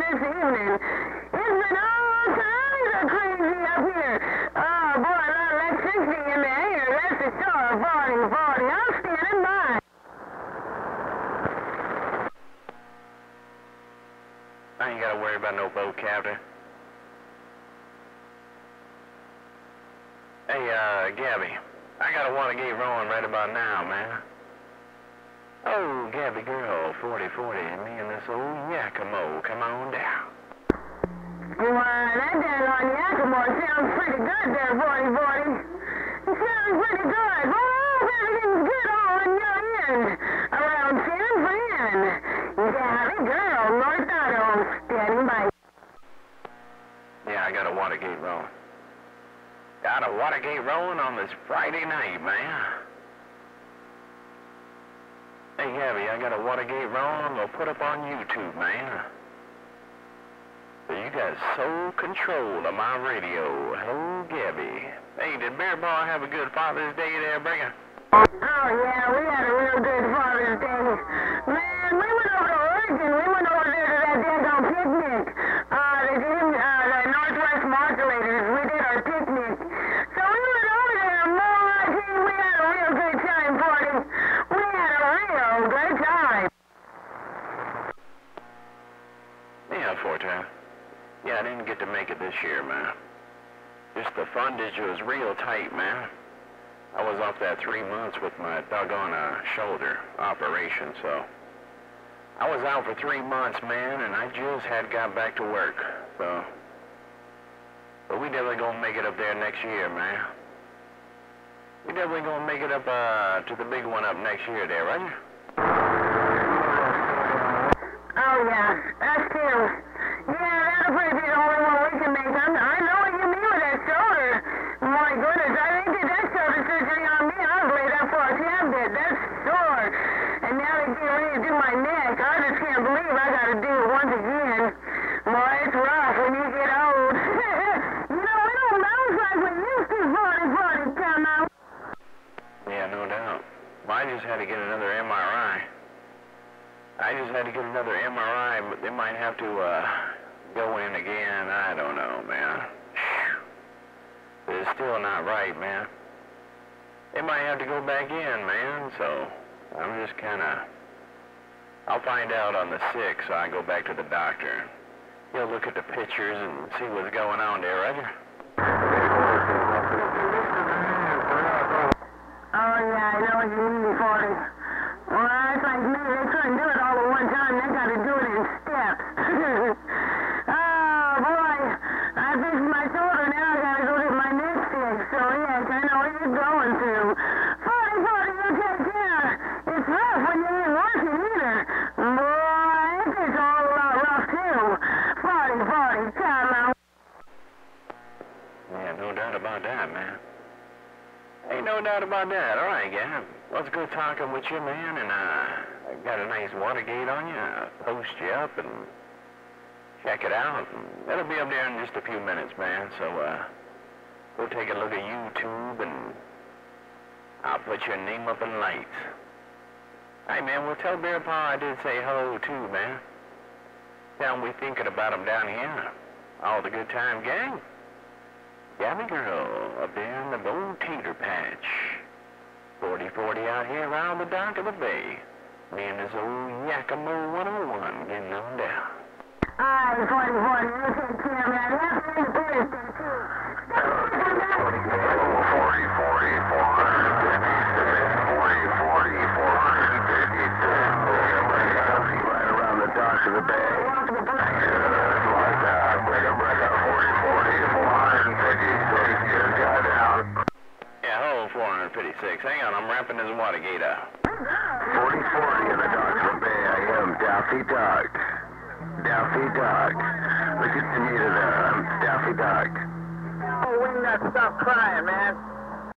this evening. It's been all kinds of crazy up here. Oh, boy, a lot of electricity in the air, that's for sure. 40, 40. I'm standing by. I ain't gotta worry about no boat, Captain. Hey, uh, Gabby, I got a Watergate rolling right about now, man. Oh, Gabby girl, 4040, me and this old Yakimo, come on down. Why, that dang on Yakimo sounds pretty good there, 40, 40. It sounds pretty good. Hope everything's good on your end. Around San Fran. Gabby girl, North Auto, standing by. Yeah, I got a Watergate rolling. Got a Watergate rolling on this Friday night, man. Hey, Gabby, I got a Watergate wrong I'm put up on YouTube, man. You got sole control of my radio. Hello, Gabby. Hey, did Bear Ball have a good Father's Day there, Bringer? Oh, yeah, we had a real good Father's Day. Man, we went over to Oregon. We went over there to that daggone picnic. Uh, the, Jim- uh, the Northwest Modulators. We did our picnic. So we went over there, and boy, I tell you, we had a real good time, Forty. We had a real good time. Yeah, Yeah, I didn't get to make it this year, man. Just the fundage was real tight, man. I was off that three months with my doggone uh, shoulder operation, so I was out for three months, man, and I just had got back to work. So, but we definitely gonna make it up there next year, man. We definitely gonna make it up uh, to the big one up next year, there, right? Oh, yeah, that's true. Yeah, probably be the only make. I know what you mean with that shoulder. My goodness, I that on me. I for a. That's sore. And now they ready to do my neck. I just can't believe I got to do it once again. Boy, it's rough when you get old. you know, we don't like we used to 40, 40, come out. Yeah, no doubt. I just had to get another MRI. I just had to get another MRI, but they might have to uh, go in again. I don't know, man. But it's still not right, man. They might have to go back in, man. So I'm just kind of. I'll find out on the 6th, so I go back to the doctor. He'll look at the pictures and see what's going on there, Roger. Oh, yeah, I know what you mean, 40. Well, it's like me. They couldn't do it all at one time. They got to do it in steps. oh, boy. I fixed my shoulder. Now I got to go get my neck fixed. So, yes, I know what you're going through. 40, 40, you take care. It's rough when you ain't working either. Boy, it gets all a lot rough, too. 40, 40, out. Yeah, no doubt about that, man. Ain't no doubt about that. All right, Gab. Well, good talking with you, man, and uh, I got a nice Watergate on you. I'll post you up and check it out. It'll be up there in just a few minutes, man. So, uh, go take a look at YouTube and I'll put your name up in lights. Hey, man, well, tell Bear Paw I did say hello, too, man. Him we thinking about him down here. All the good time gang. Gabby girl up there in the old tater patch. 40-40 out here around the dock of the bay. Me and this old Yakimo 101 getting on down. Aye, 40, 40, you take care. Happy 456. Hang on, I'm wrapping this Watergate up. 4040 in the dock of the bay. I am Daffy Duck. Daffy Duck. Look at Anita there. I'm Daffy Duck. Oh, we not stop crying, man.